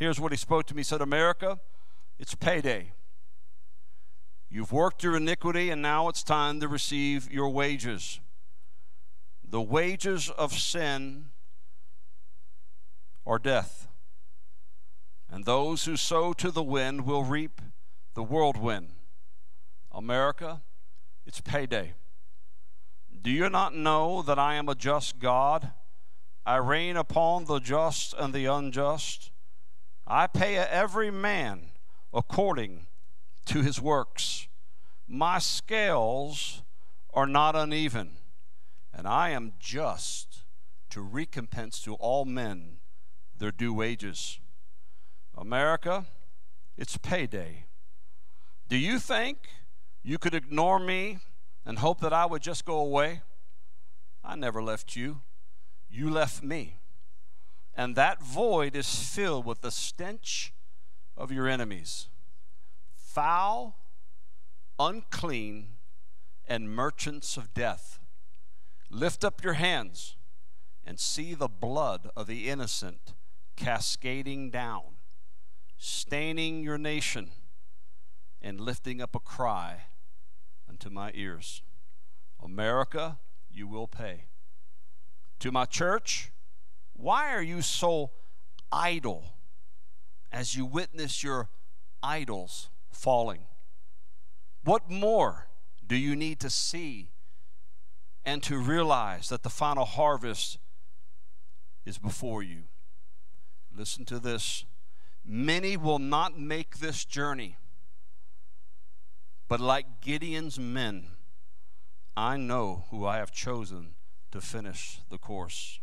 Here's what he spoke to me. He said, America, it's payday. You've worked your iniquity, and now it's time to receive your wages. The wages of sin are death. And those who sow to the wind will reap the whirlwind. America, it's payday. Do you not know that I am a just God? I reign upon the just and the unjust. I pay every man according to his works. My scales are not uneven, and I am just to recompense to all men their due wages. America, it's payday. Do you think you could ignore me and hope that I would just go away? I never left you. You left me. And that void is filled with the stench of your enemies foul, unclean, and merchants of death. Lift up your hands and see the blood of the innocent cascading down, staining your nation, and lifting up a cry unto my ears. America, you will pay. To my church, why are you so idle as you witness your idols falling? What more do you need to see and to realize that the final harvest is before you? Listen to this. Many will not make this journey, but like Gideon's men, I know who I have chosen to finish the course.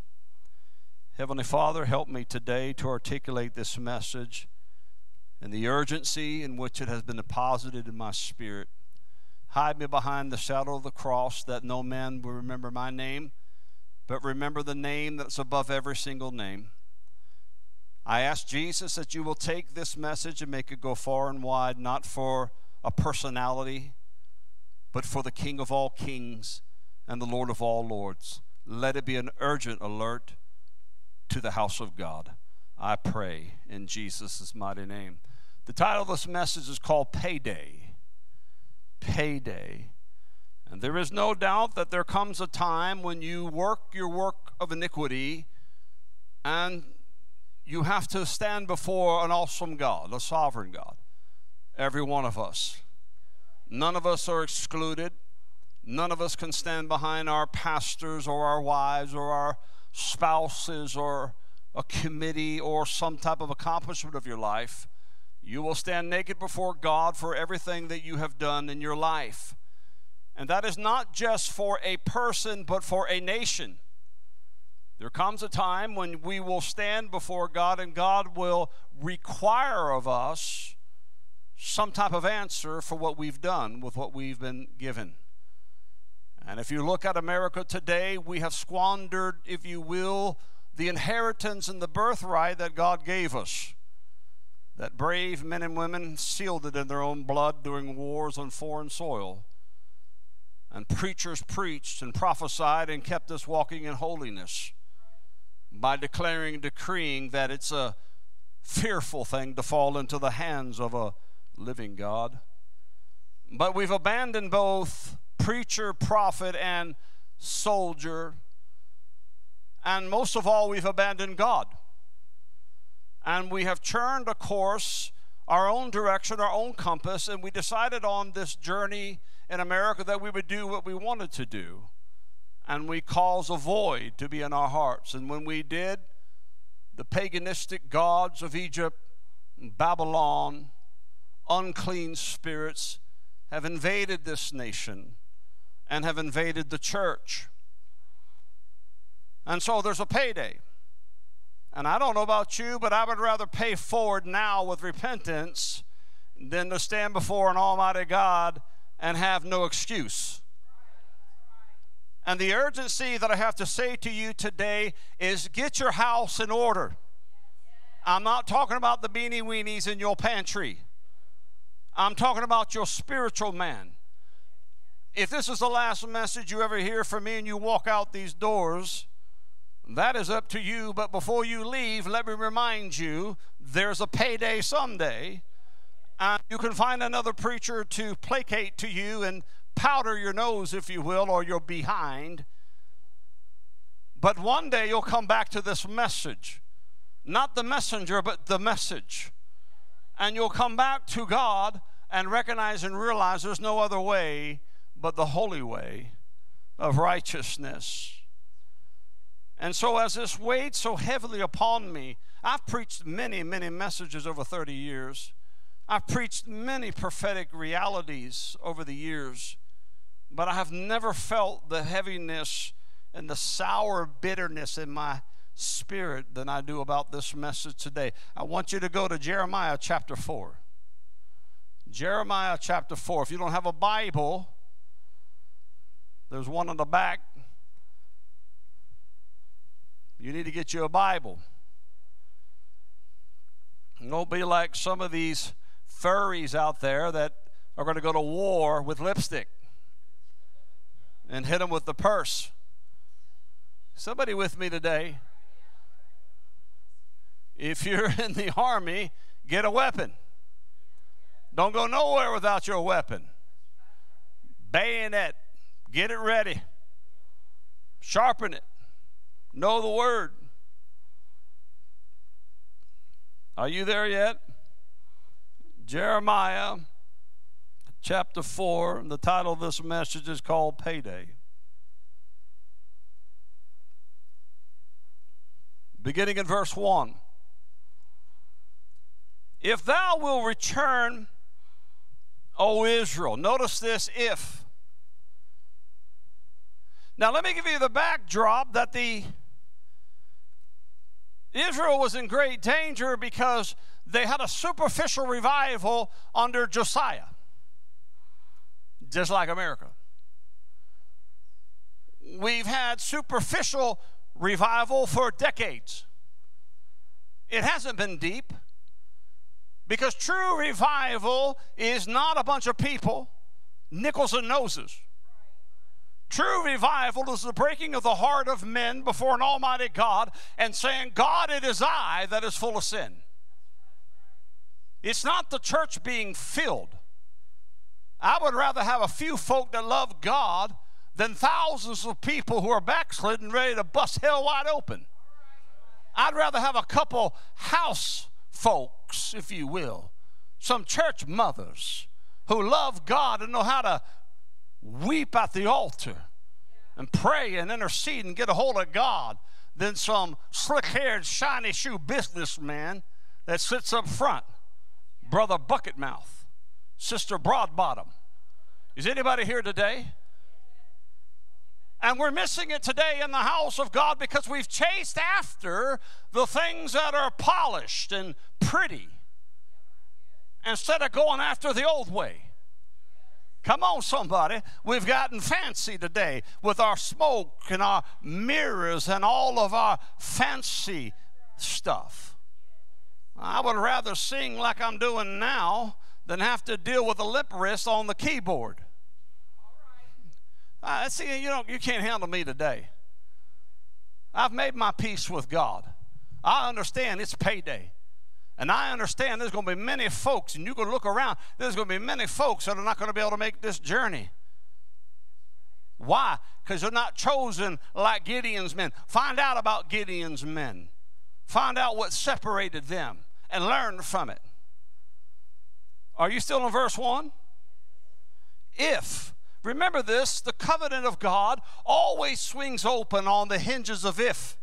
Heavenly Father, help me today to articulate this message and the urgency in which it has been deposited in my spirit. Hide me behind the shadow of the cross that no man will remember my name, but remember the name that's above every single name. I ask Jesus that you will take this message and make it go far and wide, not for a personality, but for the King of all kings and the Lord of all lords. Let it be an urgent alert to the house of God. I pray in Jesus' mighty name. The title of this message is called Payday. Payday. And there is no doubt that there comes a time when you work your work of iniquity and you have to stand before an awesome God, a sovereign God. Every one of us. None of us are excluded. None of us can stand behind our pastors or our wives or our spouses or a committee or some type of accomplishment of your life. You will stand naked before God for everything that you have done in your life. And that is not just for a person, but for a nation. There comes a time when we will stand before God and God will require of us some type of answer for what we've done with what we've been given. And if you look at America today, we have squandered, if you will, the inheritance and the birthright that God gave us. That brave men and women sealed it in their own blood during wars on foreign soil. And preachers preached and prophesied and kept us walking in holiness by declaring decreeing that it's a fearful thing to fall into the hands of a living God. But we've abandoned both preacher, prophet, and soldier. And most of all, we've abandoned God. And we have turned a course, our own direction, our own compass, and we decided on this journey in America that we would do what we wanted to do and we cause a void to be in our hearts. And when we did, the paganistic gods of Egypt, Babylon, unclean spirits have invaded this nation and have invaded the church. And so there's a payday. And I don't know about you, but I would rather pay forward now with repentance than to stand before an almighty God and have no excuse. And the urgency that I have to say to you today is get your house in order. I'm not talking about the beanie weenies in your pantry. I'm talking about your spiritual man. If this is the last message you ever hear from me and you walk out these doors, That is up to you, but before you leave, let me remind you there's a payday someday. And you can find another preacher to placate to you and powder your nose, if you will, or you're behind. But one day you'll come back to this message. Not the messenger, but the message. And you'll come back to God and recognize and realize there's no other way but the holy way of righteousness. And so, as this weighed so heavily upon me, I've preached many, many messages over 30 years. I've preached many prophetic realities over the years, but I have never felt the heaviness and the sour bitterness in my spirit than I do about this message today. I want you to go to Jeremiah chapter 4. Jeremiah chapter 4. If you don't have a Bible, there's one on the back. You need to get you a Bible. don't be like some of these furries out there that are going to go to war with lipstick and hit them with the purse. Somebody with me today? If you're in the army, get a weapon. Don't go nowhere without your weapon. Bayonet, get it ready, sharpen it, know the word. Are you there yet? Jeremiah chapter 4, the title of this message is called Payday. Beginning in verse 1. If thou wilt return, O Israel, notice this if. Now, let me give you the backdrop that the Israel was in great danger because they had a superficial revival under Josiah, just like America. We've had superficial revival for decades. It hasn't been deep because true revival is not a bunch of people, nickels and noses. True revival is the breaking of the heart of men before an almighty God and saying, God, it is I that is full of sin. It's not the church being filled. I would rather have a few folk that love God than thousands of people who are backslidden and ready to bust hell wide open. I'd rather have a couple house folks, if you will, some church mothers who love God and know how to weep at the altar and pray and intercede and get a hold of God than some slick haired, shiny shoe businessman that sits up front. Brother Bucketmouth, Sister Broadbottom. Is anybody here today? And we're missing it today in the house of God because we've chased after the things that are polished and pretty instead of going after the old way. Come on, somebody. We've gotten fancy today with our smoke and our mirrors and all of our fancy stuff. I would rather sing like I'm doing now than have to deal with a lip wrist on the keyboard. Uh, see, you know, you can't handle me today. I've made my peace with God. I understand it's payday. And I understand there's going to be many folks, and you can look around, there's going to be many folks that are not going to be able to make this journey. Why? Because they're not chosen like Gideon's men. Find out about Gideon's men. Find out what separated them and learn from it. Are you still in verse 1? If, remember this, the covenant of God always swings open on the hinges of if.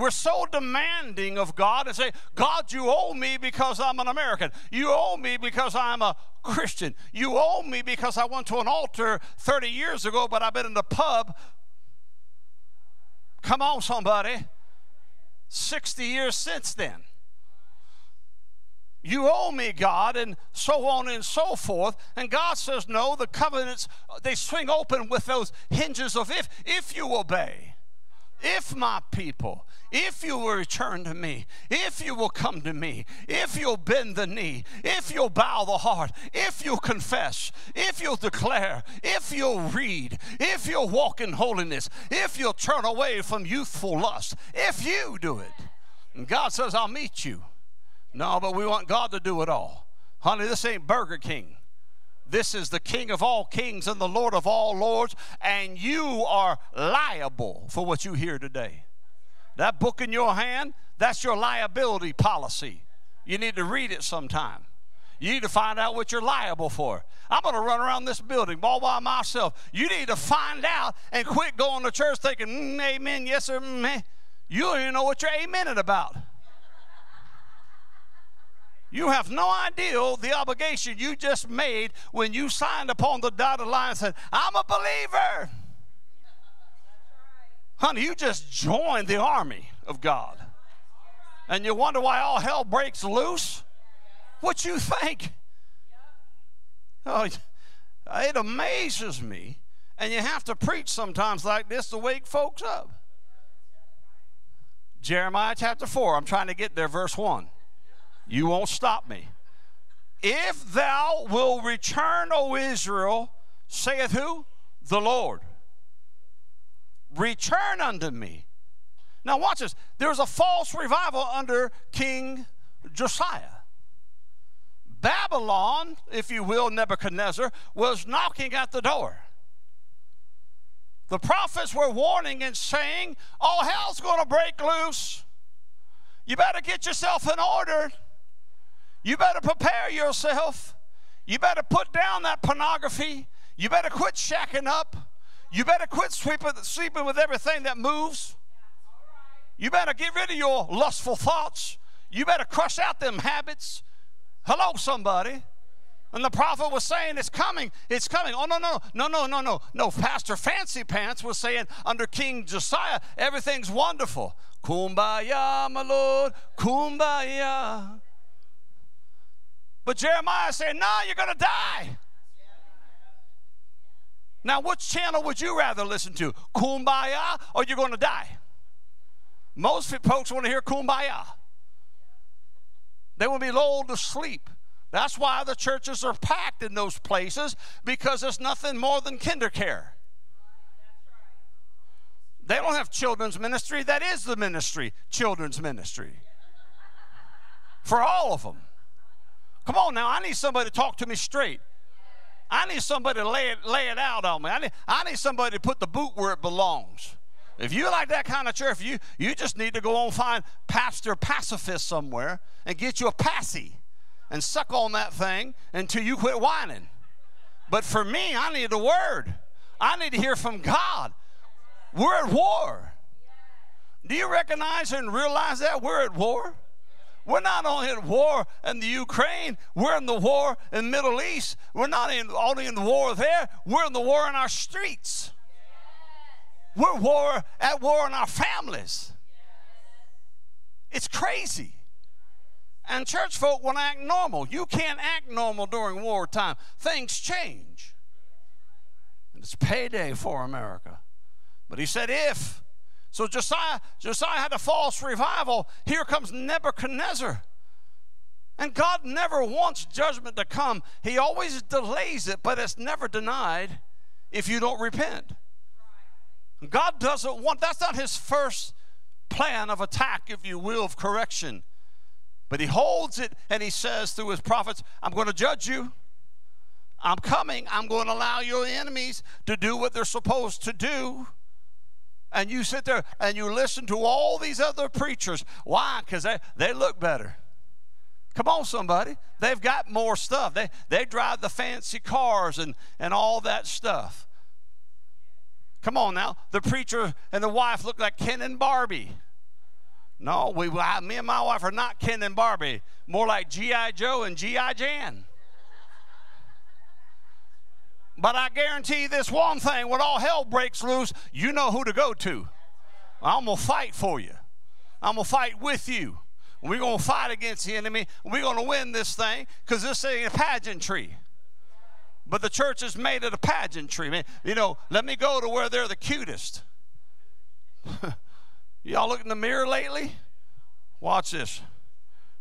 We're so demanding of God and say, God, you owe me because I'm an American. You owe me because I'm a Christian. You owe me because I went to an altar 30 years ago, but I've been in the pub. Come on, somebody. 60 years since then. You owe me, God, and so on and so forth. And God says, No, the covenants, they swing open with those hinges of if, if you obey, if my people, if you will return to me, if you will come to me, if you'll bend the knee, if you'll bow the heart, if you'll confess, if you'll declare, if you'll read, if you'll walk in holiness, if you'll turn away from youthful lust, if you do it. And God says, I'll meet you. No, but we want God to do it all. Honey, this ain't Burger King. This is the King of all kings and the Lord of all lords, and you are liable for what you hear today. That book in your hand, that's your liability policy. You need to read it sometime. You need to find out what you're liable for. I'm going to run around this building all by myself. You need to find out and quit going to church thinking, mm, amen, yes, sir, mm, You don't even know what you're amening about. You have no idea the obligation you just made when you signed upon the dotted line and said, I'm a believer. Honey, you just joined the army of God. And you wonder why all hell breaks loose? What you think? Oh, it amazes me. And you have to preach sometimes like this to wake folks up. Jeremiah chapter 4, I'm trying to get there, verse 1. You won't stop me. If thou will return, O Israel, saith who? The Lord. Return unto me. Now, watch this. There was a false revival under King Josiah. Babylon, if you will, Nebuchadnezzar, was knocking at the door. The prophets were warning and saying, All hell's going to break loose. You better get yourself in order. You better prepare yourself. You better put down that pornography. You better quit shacking up. You better quit sleeping, sleeping with everything that moves. You better get rid of your lustful thoughts. You better crush out them habits. Hello, somebody. And the prophet was saying, It's coming, it's coming. Oh, no, no, no, no, no, no. No, Pastor Fancy Pants was saying, under King Josiah, everything's wonderful. Kumbaya, my Lord, kumbaya. But Jeremiah said, No, you're going to die. Now, which channel would you rather listen to? Kumbaya or you're going to die? Most folks want to hear kumbaya. They will be lulled to sleep. That's why the churches are packed in those places because it's nothing more than KinderCare. They don't have children's ministry. That is the ministry, children's ministry. For all of them. Come on now, I need somebody to talk to me straight. I need somebody to lay it, lay it out on me. I need, I need somebody to put the boot where it belongs. If you like that kind of church, you, you just need to go and find Pastor Pacifist somewhere and get you a passy and suck on that thing until you quit whining. But for me, I need the word. I need to hear from God. We're at war. Do you recognize and realize that we're at war? We're not only in war in the Ukraine, we're in the war in Middle East. We're not in, only in the war there, we're in the war in our streets. We're war, at war in our families. It's crazy. And church folk want to act normal. You can't act normal during wartime. Things change. And it's payday for America. But he said, if so Josiah, Josiah had a false revival. Here comes Nebuchadnezzar. And God never wants judgment to come. He always delays it, but it's never denied if you don't repent. God doesn't want, that's not his first plan of attack, if you will, of correction. But he holds it and he says through his prophets, I'm going to judge you. I'm coming. I'm going to allow your enemies to do what they're supposed to do and you sit there and you listen to all these other preachers. Why? Because they, they look better. Come on, somebody. They've got more stuff. They, they drive the fancy cars and, and all that stuff. Come on now. The preacher and the wife look like Ken and Barbie. No, we, me and my wife are not Ken and Barbie. More like G.I. Joe and G.I. Jane. But I guarantee this one thing when all hell breaks loose, you know who to go to. I'm going to fight for you, I'm going to fight with you. We're going to fight against the enemy. We're going to win this thing because this ain't a pageantry. But the church has made it a pageantry. Man, you know, let me go to where they're the cutest. Y'all look in the mirror lately? Watch this.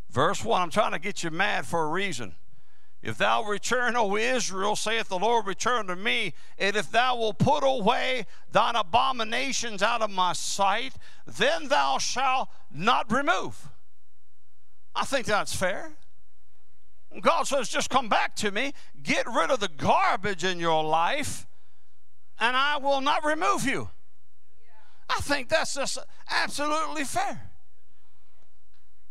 Verse 1. I'm trying to get you mad for a reason. If thou return, O Israel, saith the Lord, return to me, and if thou wilt put away thine abominations out of my sight, then thou shalt not remove. I think that's fair. God says, just come back to me, get rid of the garbage in your life, and I will not remove you. I think that's just absolutely fair.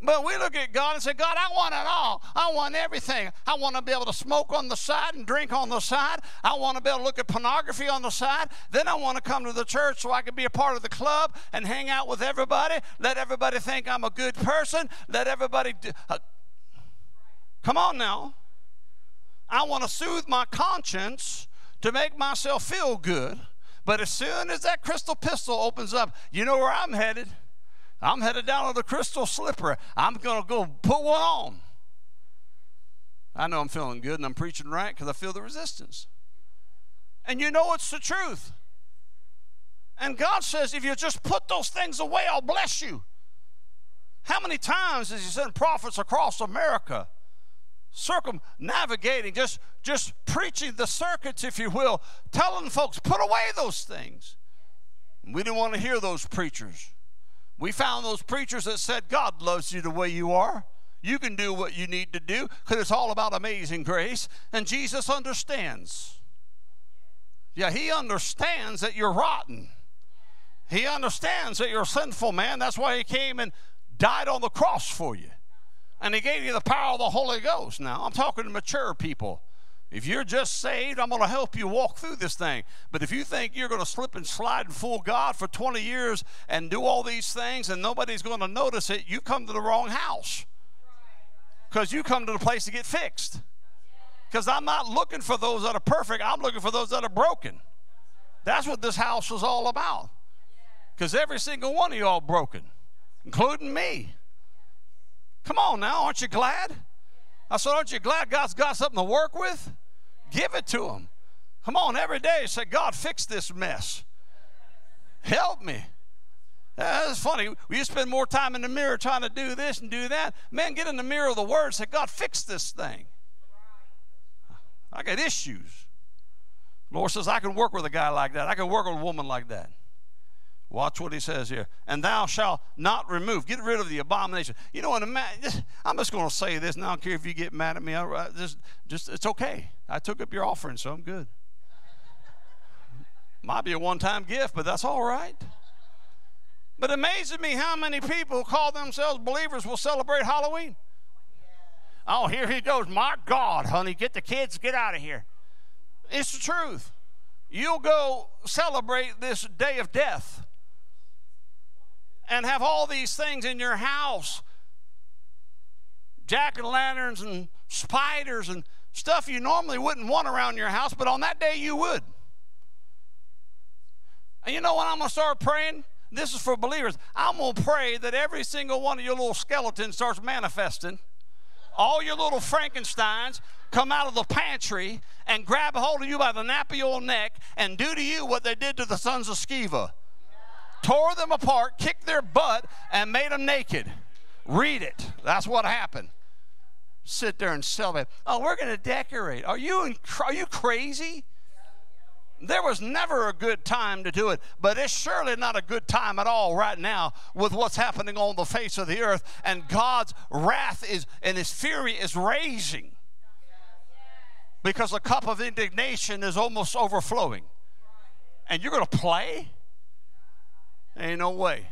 But we look at God and say, God, I want it all. I want everything. I want to be able to smoke on the side and drink on the side. I want to be able to look at pornography on the side. Then I want to come to the church so I can be a part of the club and hang out with everybody. Let everybody think I'm a good person. Let everybody. Do, uh, come on now. I want to soothe my conscience to make myself feel good. But as soon as that crystal pistol opens up, you know where I'm headed? I'm headed down to the crystal slipper. I'm going to go put one on. I know I'm feeling good and I'm preaching right because I feel the resistance. And you know it's the truth. And God says, if you just put those things away, I'll bless you. How many times has He sent prophets across America, circumnavigating, just, just preaching the circuits, if you will, telling folks, put away those things? We didn't want to hear those preachers. We found those preachers that said, God loves you the way you are. You can do what you need to do because it's all about amazing grace. And Jesus understands. Yeah, He understands that you're rotten. He understands that you're a sinful man. That's why He came and died on the cross for you. And He gave you the power of the Holy Ghost. Now, I'm talking to mature people. If you're just saved, I'm going to help you walk through this thing. But if you think you're going to slip and slide and fool God for 20 years and do all these things and nobody's going to notice it, you come to the wrong house. Because you come to the place to get fixed. Because I'm not looking for those that are perfect, I'm looking for those that are broken. That's what this house is all about. Because every single one of y'all broken, including me. Come on now, aren't you glad? I said, Aren't you glad God's got something to work with? Give it to Him. Come on, every day say, God, fix this mess. Help me. Uh, that's funny. We spend more time in the mirror trying to do this and do that. Man, get in the mirror of the Word say, God, fix this thing. I got issues. Lord says, I can work with a guy like that. I can work with a woman like that. Watch what he says here. And thou shalt not remove. Get rid of the abomination. You know what? I'm just going to say this, and I don't care if you get mad at me. I, just, just, it's okay. I took up your offering, so I'm good. Might be a one time gift, but that's all right. But amazes me how many people call themselves believers will celebrate Halloween. Oh, here he goes. My God, honey, get the kids, get out of here. It's the truth. You'll go celebrate this day of death and have all these things in your house jack o' lanterns and spiders and stuff you normally wouldn't want around your house, but on that day you would. And you know what? I'm going to start praying. This is for believers. I'm going to pray that every single one of your little skeletons starts manifesting. All your little Frankensteins come out of the pantry and grab a hold of you by the nape of your neck and do to you what they did to the sons of Sceva tore them apart, kicked their butt, and made them naked. Read it. That's what happened. Sit there and celebrate. Oh, we're going to decorate. Are you, in, are you crazy? There was never a good time to do it, but it's surely not a good time at all right now with what's happening on the face of the earth. And God's wrath is and his fury is raising because the cup of indignation is almost overflowing. And you're going to play? Ain't no way.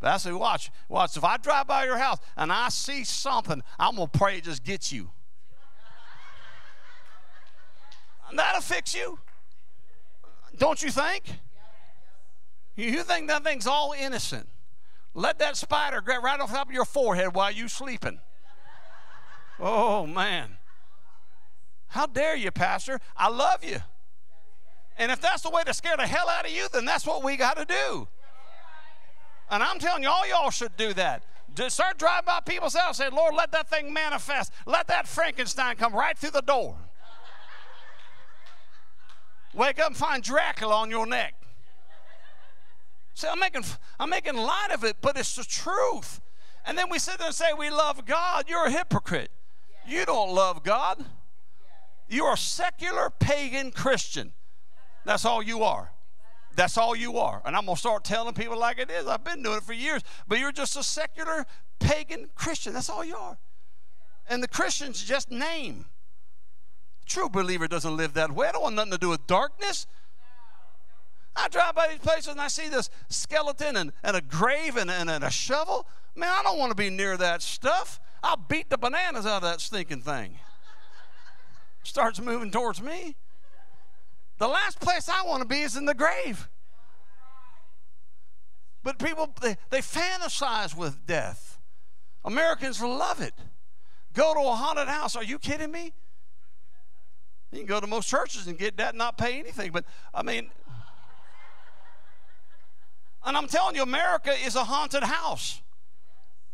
But I say, watch, watch. If I drive by your house and I see something, I'm to pray it just gets you. And that'll fix you. Don't you think? You think that thing's all innocent. Let that spider grab right off the top of your forehead while you sleeping. Oh, man. How dare you, Pastor? I love you. And if that's the way to scare the hell out of you, then that's what we got to do. And I'm telling you, all y'all should do that. Just start driving by people's house and say, Lord, let that thing manifest. Let that Frankenstein come right through the door. Wake up and find Dracula on your neck. See, I'm making, I'm making light of it, but it's the truth. And then we sit there and say we love God. You're a hypocrite. You don't love God. You're a secular pagan Christian. That's all you are. That's all you are. And I'm going to start telling people like it is. I've been doing it for years. But you're just a secular pagan Christian. That's all you are. And the Christian's just name. True believer doesn't live that way. I don't want nothing to do with darkness. I drive by these places and I see this skeleton and, and a grave and, and, and a shovel. Man, I don't want to be near that stuff. I'll beat the bananas out of that stinking thing. Starts moving towards me. The last place I want to be is in the grave. But people, they, they fantasize with death. Americans love it. Go to a haunted house. Are you kidding me? You can go to most churches and get that and not pay anything. But I mean, and I'm telling you, America is a haunted house.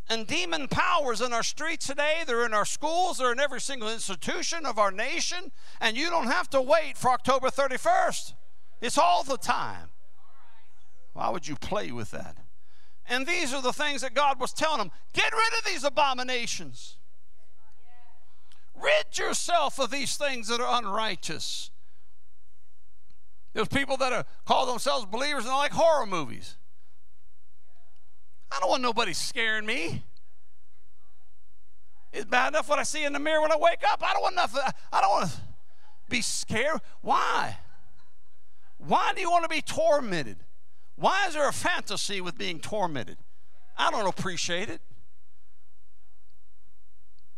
And demon powers in our streets today, they're in our schools, they're in every single institution of our nation. And you don't have to wait for October 31st, it's all the time. Why would you play with that? And these are the things that God was telling them get rid of these abominations. Rid yourself of these things that are unrighteous. There's people that are, call themselves believers and they like horror movies. I don't want nobody scaring me. It's bad enough what I see in the mirror when I wake up. I don't want nothing. I don't want to be scared. Why? Why do you want to be tormented? Why is there a fantasy with being tormented? I don't appreciate it.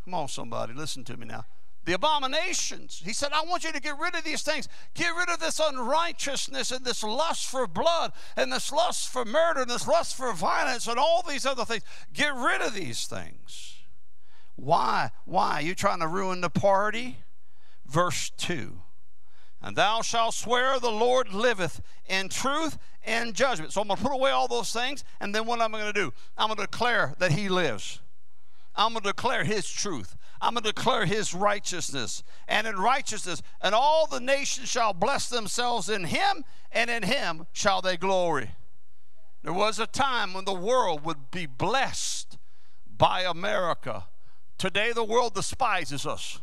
Come on, somebody, listen to me now. The abominations. He said, I want you to get rid of these things. Get rid of this unrighteousness and this lust for blood and this lust for murder and this lust for violence and all these other things. Get rid of these things. Why? Why? You trying to ruin the party? Verse 2 And thou shalt swear the Lord liveth in truth and judgment. So I'm going to put away all those things, and then what am I going to do? I'm going to declare that He lives. I'm going to declare his truth. I'm going to declare his righteousness. And in righteousness, and all the nations shall bless themselves in him, and in him shall they glory. There was a time when the world would be blessed by America. Today, the world despises us.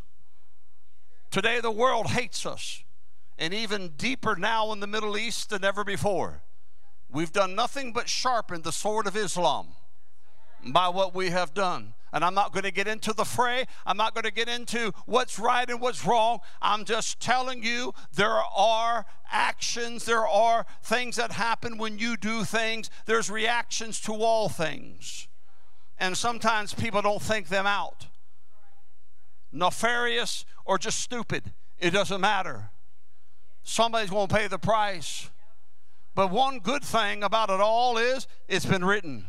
Today, the world hates us. And even deeper now in the Middle East than ever before. We've done nothing but sharpen the sword of Islam by what we have done. And I'm not going to get into the fray. I'm not going to get into what's right and what's wrong. I'm just telling you there are actions, there are things that happen when you do things, there's reactions to all things. And sometimes people don't think them out. Nefarious or just stupid, it doesn't matter. Somebody's going to pay the price. But one good thing about it all is it's been written.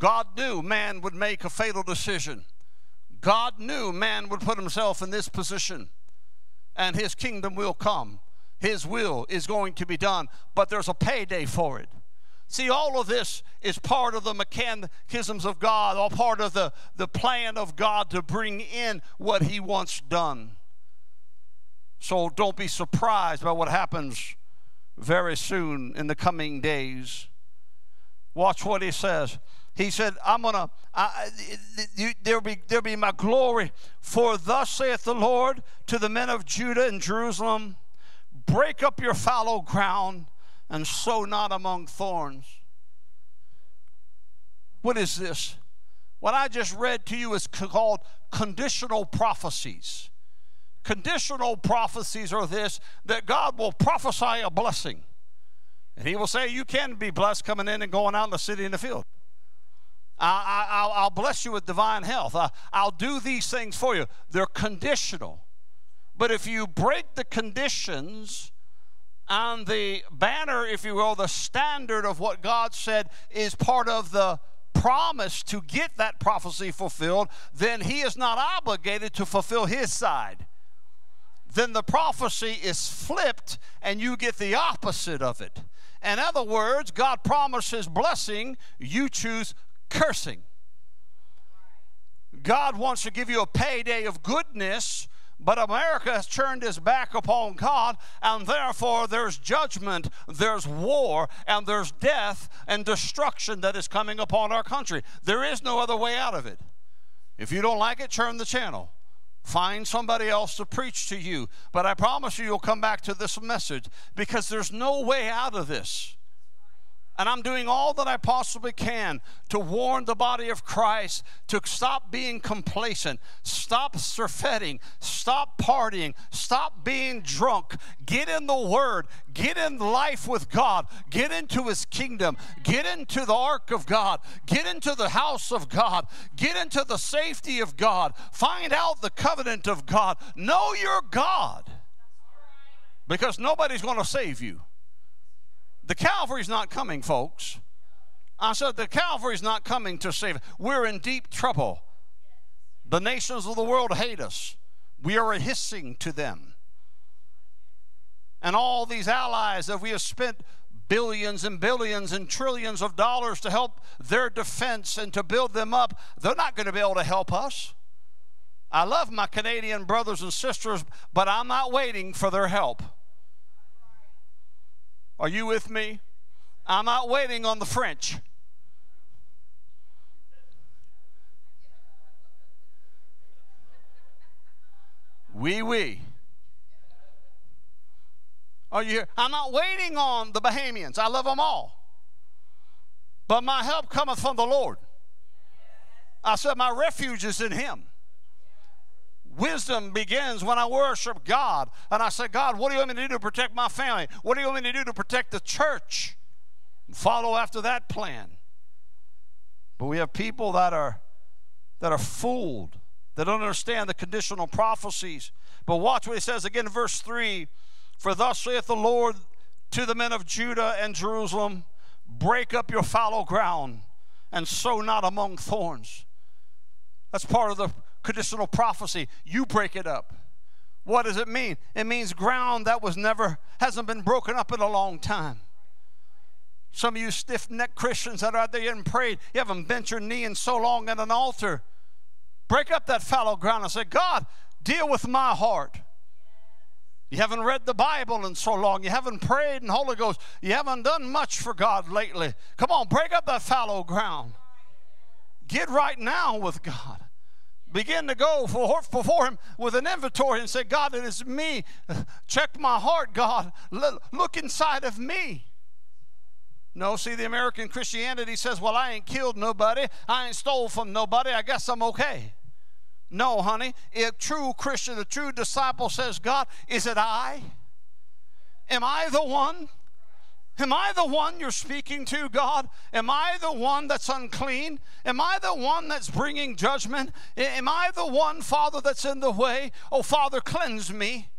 God knew man would make a fatal decision. God knew man would put himself in this position and his kingdom will come. His will is going to be done, but there's a payday for it. See, all of this is part of the mechanisms of God, all part of the, the plan of God to bring in what He wants done. So don't be surprised by what happens very soon in the coming days. Watch what He says. He said, I'm going to, there'll be, there'll be my glory. For thus saith the Lord to the men of Judah and Jerusalem, break up your fallow ground and sow not among thorns. What is this? What I just read to you is called conditional prophecies. Conditional prophecies are this that God will prophesy a blessing. And He will say, You can be blessed coming in and going out in the city and the field. I, will bless you with divine health. I, I'll do these things for you. They're conditional. But if you break the conditions and the banner, if you will, the standard of what God said is part of the promise to get that prophecy fulfilled, then He is not obligated to fulfill His side. Then the prophecy is flipped and you get the opposite of it. In other words, God promises blessing, you choose cursing. God wants to give you a payday of goodness, But America has turned its back upon God, and therefore there's judgment, there's war, and there's death and destruction that is coming upon our country. There is no other way out of it. If you don't like it, turn the channel. Find somebody else to preach to you. But I promise you, you'll come back to this message because there's no way out of this. And I'm doing all that I possibly can to warn the body of Christ to stop being complacent, stop surfeiting, stop partying, stop being drunk. Get in the Word, get in life with God, get into His kingdom, get into the ark of God, get into the house of God, get into the safety of God, find out the covenant of God. Know your God because nobody's going to save you. The Calvary's not coming, folks. I said, the Calvary's not coming to save. us. We're in deep trouble. The nations of the world hate us. We are a hissing to them. And all these allies that we have spent billions and billions and trillions of dollars to help their defense and to build them up, they're not going to be able to help us. I love my Canadian brothers and sisters, but I'm not waiting for their help. Are you with me? I'm not waiting on the French. Oui, oui. Are you here? I'm not waiting on the Bahamians. I love them all. But my help cometh from the Lord. I said, My refuge is in Him. Wisdom begins when I worship God. And I say, God, what do you want me to do to protect my family? What do you want me to do to protect the church? And follow after that plan. But we have people that are that are fooled, that don't understand the conditional prophecies. But watch what he says again in verse 3 For thus saith the Lord to the men of Judah and Jerusalem, break up your fallow ground and sow not among thorns. That's part of the conditional prophecy. You break it up. What does it mean? It means ground that was never, hasn't been broken up in a long time. Some of you stiff necked Christians that are out there and prayed, you haven't bent your knee in so long at an altar. Break up that fallow ground and say, God, deal with my heart. You haven't read the Bible in so long. You haven't prayed in Holy Ghost. You haven't done much for God lately. Come on, break up that fallow ground. Get right now with God begin to go for, before him with an inventory and say, God, it is me. Check my heart, God. Look inside of me. No, see, the American Christianity says, Well, I ain't killed nobody. I ain't stole from nobody. I guess I'm okay. No, honey. A true Christian, a true disciple says, God, is it I? Am I the one? Am I the one you're speaking to, God? Am I the one that's unclean? Am I the one that's bringing judgment? Am I the one, Father, that's in the way? Oh, Father, cleanse me.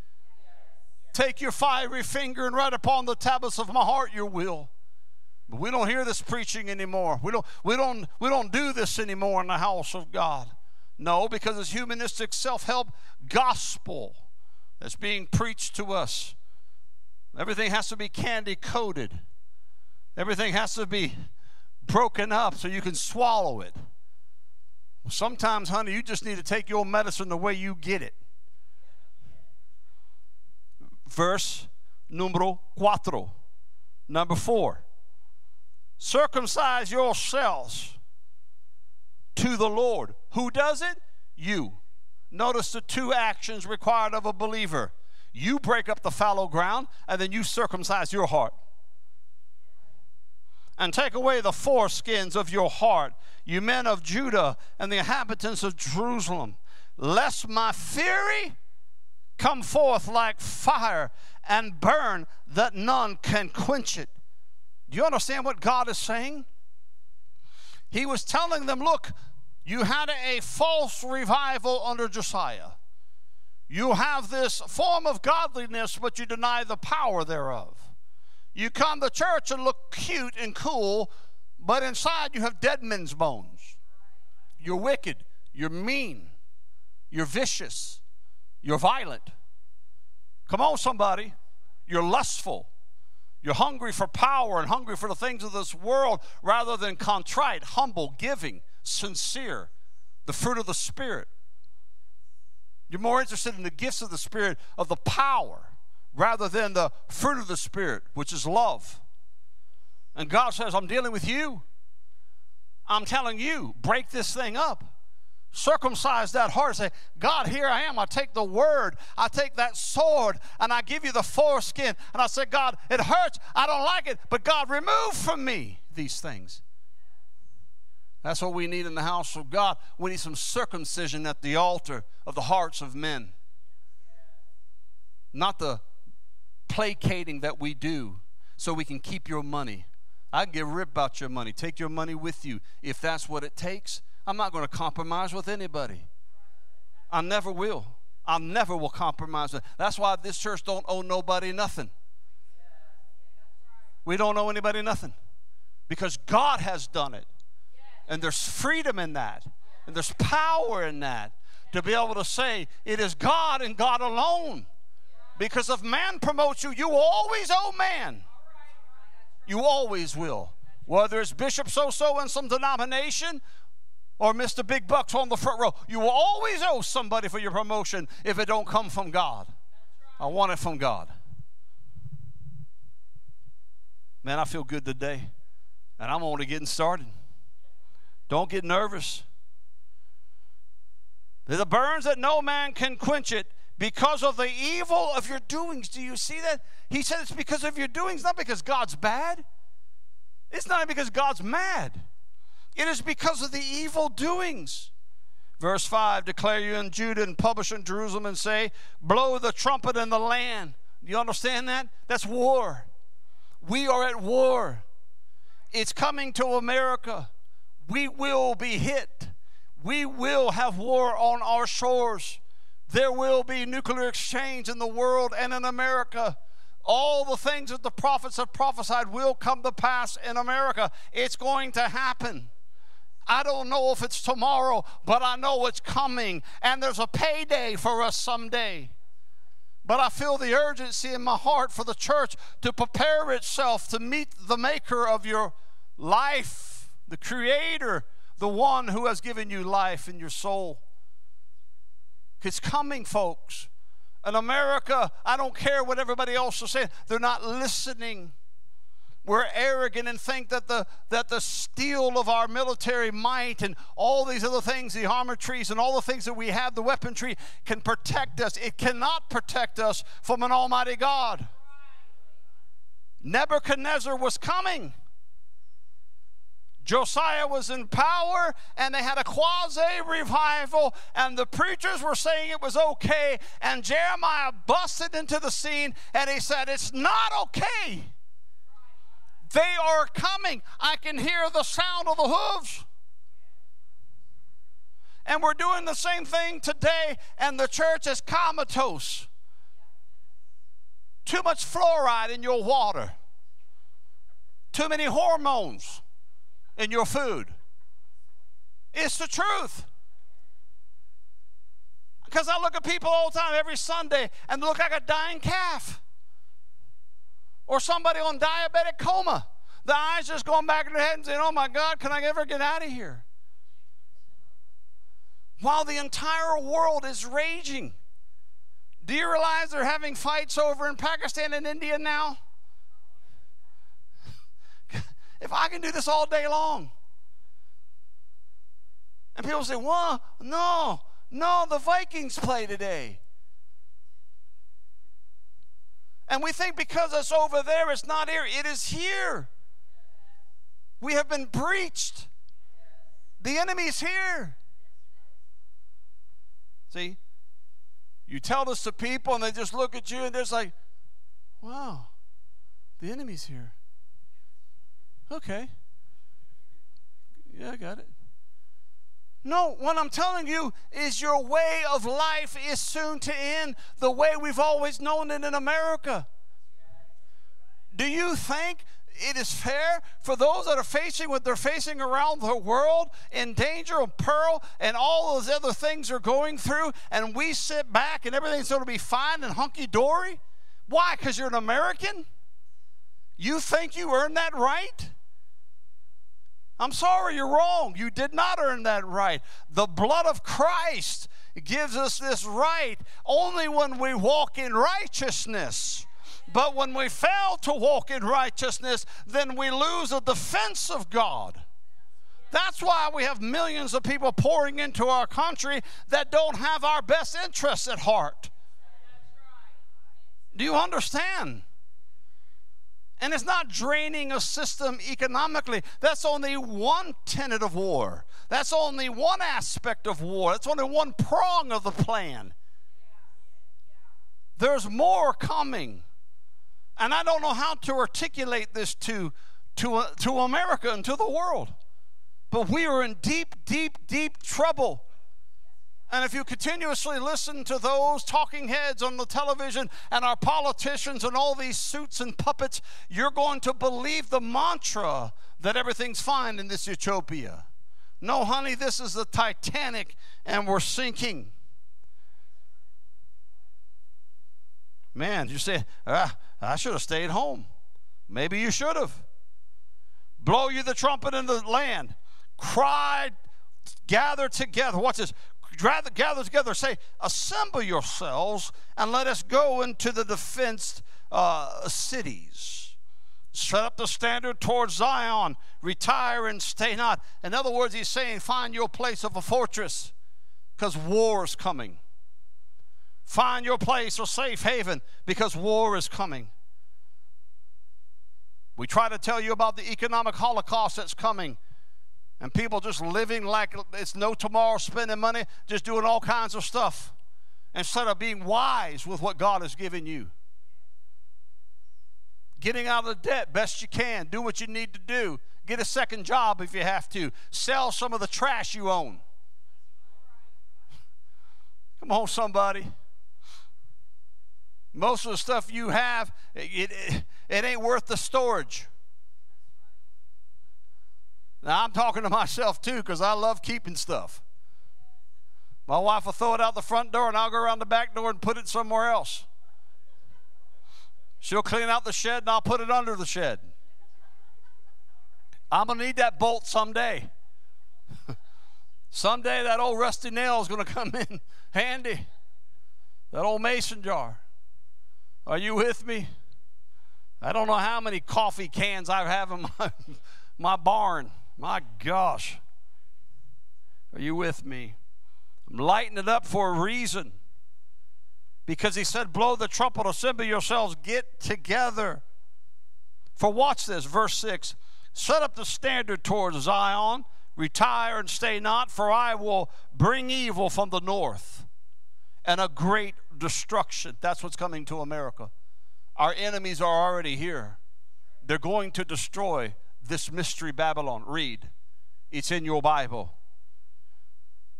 Take your fiery finger and write upon the tablets of my heart your will. But we don't hear this preaching anymore. We don't, we don't, we don't do this anymore in the house of God. No, because it's humanistic self help gospel that's being preached to us. Everything has to be candy coated. Everything has to be broken up so you can swallow it. Sometimes, honey, you just need to take your medicine the way you get it. Verse numero cuatro. Number four. Circumcise yourselves to the Lord. Who does it? You. Notice the two actions required of a believer you break up the fallow ground, and then you circumcise your heart. And take away the foreskins of your heart, you men of Judah and the inhabitants of Jerusalem, lest my fury come forth like fire and burn that none can quench it. Do you understand what God is saying? He was telling them, look, you had a false revival under Josiah. You have this form of godliness, but you deny the power thereof. You come to church and look cute and cool, but inside you have dead men's bones. You're wicked, you're mean, you're vicious, you're violent. Come on, somebody. You're lustful. You're hungry for power and hungry for the things of this world rather than contrite, humble, giving, sincere, the fruit of the Spirit. You're more interested in the gifts of the Spirit, of the power, rather than the fruit of the Spirit, which is love. And God says, I'm dealing with you. I'm telling you, break this thing up. Circumcise that heart. Say, God, here I am. I take the word, I take that sword, and I give you the foreskin. And I say, God, it hurts. I don't like it. But God, remove from me these things. That's what we need in the house of God. We need some circumcision at the altar of the hearts of men. Not the placating that we do so we can keep your money. I give rip about your money. Take your money with you if that's what it takes. I'm not going to compromise with anybody. I never will. I never will compromise. That's why this church don't owe nobody nothing. We don't owe anybody nothing because God has done it. And there's freedom in that. And there's power in that to be able to say it is God and God alone. Because if man promotes you, you always owe man. You always will. Whether it's Bishop so so in some denomination or Mr. Big Bucks on the front row, you will always owe somebody for your promotion if it don't come from God. I want it from God. Man, I feel good today. And I'm only getting started. Don't get nervous. The burns that no man can quench it because of the evil of your doings. Do you see that? He said it's because of your doings, not because God's bad. It's not because God's mad. It is because of the evil doings. Verse 5 Declare you in Judah and publish in Jerusalem and say, Blow the trumpet in the land. You understand that? That's war. We are at war. It's coming to America. We will be hit. We will have war on our shores. There will be nuclear exchange in the world and in America. All the things that the prophets have prophesied will come to pass in America. It's going to happen. I don't know if it's tomorrow, but I know it's coming. And there's a payday for us someday. But I feel the urgency in my heart for the church to prepare itself to meet the maker of your life, the creator, the one who has given you life in your soul. It's coming, folks. In America, I don't care what everybody else is saying, they're not listening. We're arrogant and think that the, that the steel of our military might and all these other things, the armor trees and all the things that we have, the weaponry, can protect us. It cannot protect us from an almighty God. Nebuchadnezzar was coming. Josiah was in power and they had a quasi revival, and the preachers were saying it was okay. And Jeremiah busted into the scene and he said, It's not okay. They are coming. I can hear the sound of the hooves. And we're doing the same thing today, and the church is comatose. Too much fluoride in your water, too many hormones in your food. It's the truth. Because I look at people all the time, every Sunday, and they look like a dying calf. Or somebody on diabetic coma. The eyes just going back in their head and saying, Oh my God, can I ever get out of here? While the entire world is raging. Do you realize they're having fights over in Pakistan and India now? If I can do this all day long. And people say, well, no, no, the Vikings play today. And we think because it's over there, it's not here. It is here. We have been breached. The enemy's here. See, you tell this to people and they just look at you and they're like, wow, the enemy's here. Okay. Yeah, I got it. No, what I'm telling you is your way of life is soon to end the way we've always known it in America. Do you think it is fair for those that are facing what they're facing around the world in danger and peril and all those other things are going through and we sit back and everything's going to be fine and hunky dory? Why? Because you're an American? You think you earned that right? I'm sorry, you're wrong. You did not earn that right. The blood of Christ gives us this right only when we walk in righteousness. But when we fail to walk in righteousness, then we lose a defense of God. That's why we have millions of people pouring into our country that don't have our best interests at heart. Do you understand? And it's not draining a system economically. That's only one tenet of war. That's only one aspect of war. That's only one prong of the plan. There's more coming. And I don't know how to articulate this to, to, uh, to America and to the world. But we are in deep, deep, deep trouble. And if you continuously listen to those talking heads on the television and our politicians and all these suits and puppets, you're going to believe the mantra that everything's fine in this utopia. No, honey, this is the Titanic and we're sinking. Man, you say, ah, I should have stayed home. Maybe you should have. Blow you the trumpet in the land. Cry, gather together. Watch this? Gather, gather together. Say, assemble yourselves and let us go into the defenced uh, cities. Set up the standard towards Zion. Retire and stay not. In other words, he's saying, find your place of a fortress because war is coming. Find your place or safe haven because war is coming. We try to tell you about the economic holocaust that's coming. And people just living like it's no tomorrow, spending money, just doing all kinds of stuff instead of being wise with what God has given you. Getting out of the debt best you can. Do what you need to do. Get a second job if you have to. Sell some of the trash you own. Come on, somebody. Most of the stuff you have, it, it, it ain't worth the storage. Now, I'm talking to myself too because I love keeping stuff. My wife will throw it out the front door and I'll go around the back door and put it somewhere else. She'll clean out the shed and I'll put it under the shed. I'm going to need that bolt someday. someday that old rusty nail is going to come in handy. That old mason jar. Are you with me? I don't know how many coffee cans I have in my, my barn. My gosh. Are you with me? I'm lighting it up for a reason. Because he said, Blow the trumpet, assemble yourselves, get together. For watch this, verse 6 Set up the standard towards Zion, retire and stay not, for I will bring evil from the north and a great destruction. That's what's coming to America. Our enemies are already here. They're going to destroy this mystery Babylon. Read, it's in your Bible.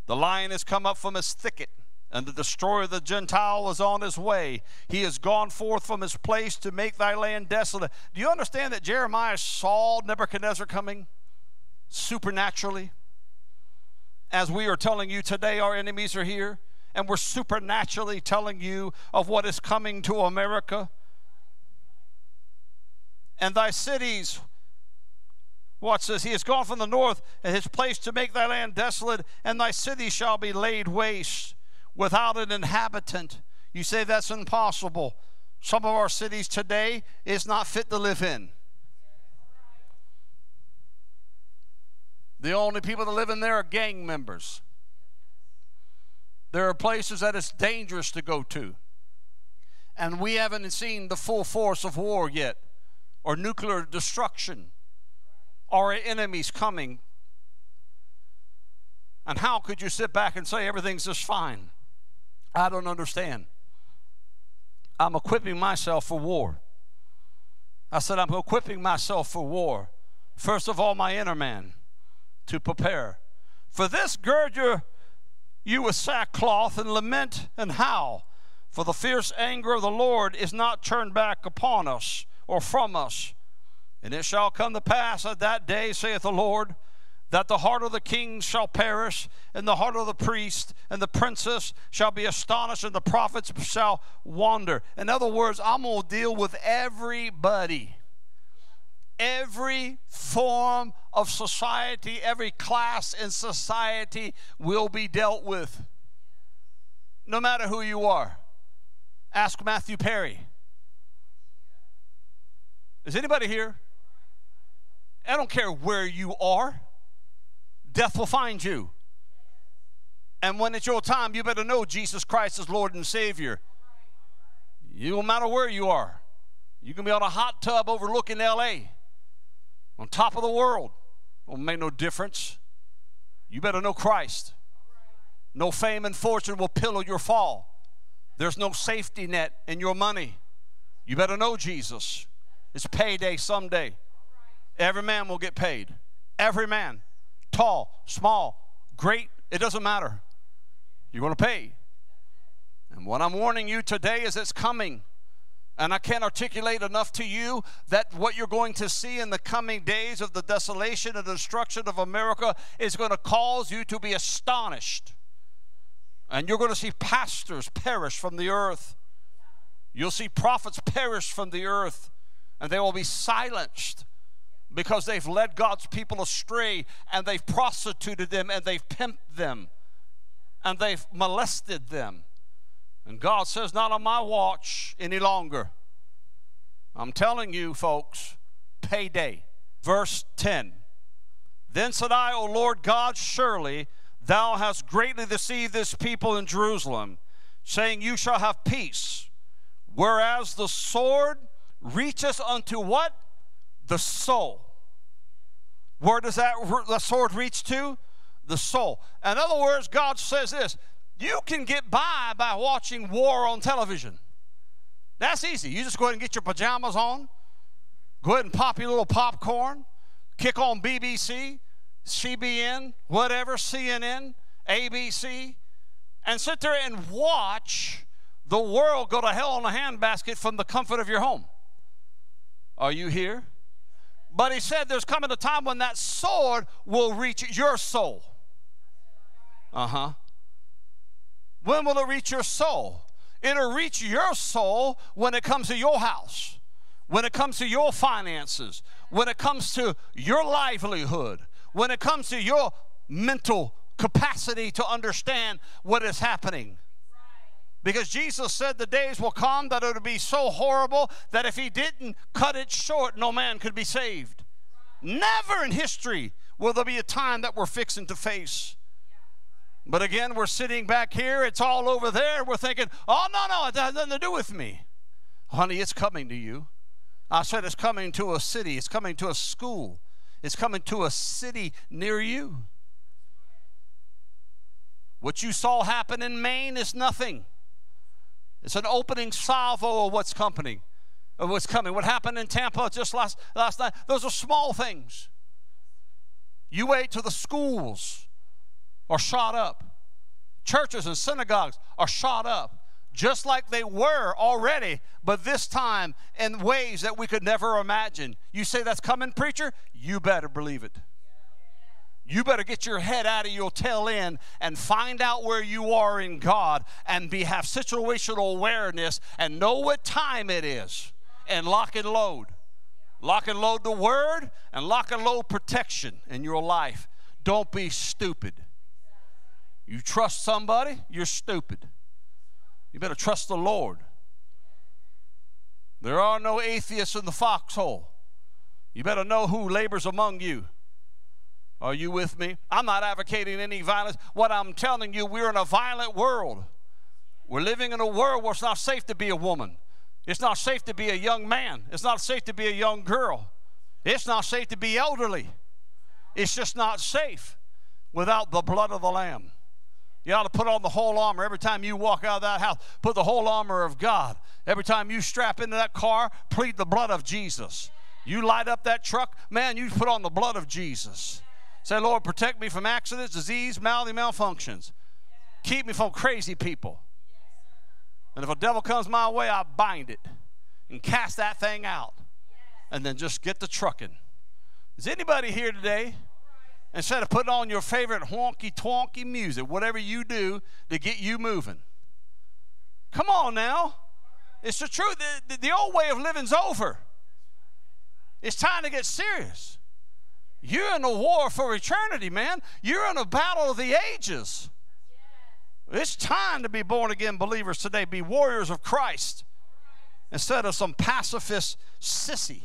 The lion has come up from his thicket, and the destroyer of the Gentile is on his way. He has gone forth from his place to make thy land desolate. Do you understand that Jeremiah saw Nebuchadnezzar coming supernaturally? As we are telling you today, our enemies are here, and we're supernaturally telling you of what is coming to America. And thy cities Watch this. He has gone from the north and his place to make thy land desolate, and thy city shall be laid waste without an inhabitant. You say that's impossible. Some of our cities today is not fit to live in. The only people that live in there are gang members. There are places that it's dangerous to go to. And we haven't seen the full force of war yet or nuclear destruction our enemies coming. And how could you sit back and say everything's just fine? I don't understand. I'm equipping myself for war. I said, I'm equipping myself for war. First of all, my inner man to prepare. For this, gird you with sackcloth and lament and howl. For the fierce anger of the Lord is not turned back upon us or from us. And it shall come to pass at that day, saith the Lord, that the heart of the king shall perish, and the heart of the priest and the princess shall be astonished, and the prophets shall wander. In other words, I'm going to deal with everybody. Every form of society, every class in society will be dealt with. no matter who you are. Ask Matthew Perry. Is anybody here? I don't care where you are, death will find you. And when it's your time, you better know Jesus Christ is Lord and Savior. You don't matter where you are. You can be on a hot tub overlooking LA, on top of the world. It won't make no difference. You better know Christ. No fame and fortune will pillow your fall. There's no safety net in your money. You better know Jesus. It's payday someday. Every man will get paid. Every man. Tall, small, great, it doesn't matter. You're going to pay. And what I'm warning you today is it's coming. And I can't articulate enough to you that what you're going to see in the coming days of the desolation and destruction of America is going to cause you to be astonished. And you're going to see pastors perish from the earth. You'll see prophets perish from the earth, and they will be silenced because they've led God's people astray and they've prostituted them and they've pimped them and they've molested them. And God says, Not on my watch any longer. I'm telling you, folks, payday. Verse 10 Then said I, O Lord God, surely thou hast greatly deceived this people in Jerusalem, saying, You shall have peace. Whereas the sword reacheth unto what? The soul. Where does that the sword reach to? The soul. In other words, God says this you can get by by watching war on television. That's easy. You just go ahead and get your pajamas on, go ahead and pop your little popcorn, kick on BBC, CBN, whatever, CNN, ABC, and sit there and watch the world go to hell in a handbasket from the comfort of your home. Are you here? But he said there's coming a time when that sword will reach your soul. Uh huh. When will it reach your soul? It'll reach your soul when it comes to your house, when it comes to your finances, when it comes to your livelihood, when it comes to your mental capacity to understand what is happening. Because Jesus said the days will come that it will be so horrible that if he didn't cut it short, no man could be saved. Never in history will there be a time that we're fixing to face. But again, we're sitting back here, it's all over there. We're thinking, oh, no, no, it has nothing to do with me. Honey, it's coming to you. I said it's coming to a city, it's coming to a school, it's coming to a city near you. What you saw happen in Maine is nothing. It's an opening salvo of what's coming. Of what's coming. What happened in Tampa just last, last night, those are small things. You wait till the schools are shot up. Churches and synagogues are shot up just like they were already, but this time in ways that we could never imagine. You say that's coming, preacher? You better believe it. You better get your head out of your tail end and find out where you are in God and be have situational awareness and know what time it is and lock and load. Lock and load the word and lock and load protection in your life. Don't be stupid. You trust somebody, you're stupid. You better trust the Lord. There are no atheists in the foxhole. You better know who labors among you. Are you with me? I'm not advocating any violence. What I'm telling you, we're in a violent world. We're living in a world where it's not safe to be a woman. It's not safe to be a young man. It's not safe to be a young girl. It's not safe to be elderly. It's just not safe without the blood of the Lamb. You ought to put on the whole armor every time you walk out of that house. Put the whole armor of God. Every time you strap into that car, plead the blood of Jesus. You light up that truck, man, you put on the blood of Jesus. Say, Lord, protect me from accidents, disease, malady, malfunctions. Keep me from crazy people. And if a devil comes my way, I bind it and cast that thing out. And then just get the trucking. Is anybody here today? Instead of putting on your favorite honky twonky music, whatever you do to get you moving. Come on now. It's the truth. The, the, the old way of living's over. It's time to get serious. You're in a war for eternity, man. You're in a battle of the ages. It's time to be born again believers today, be warriors of Christ instead of some pacifist sissy.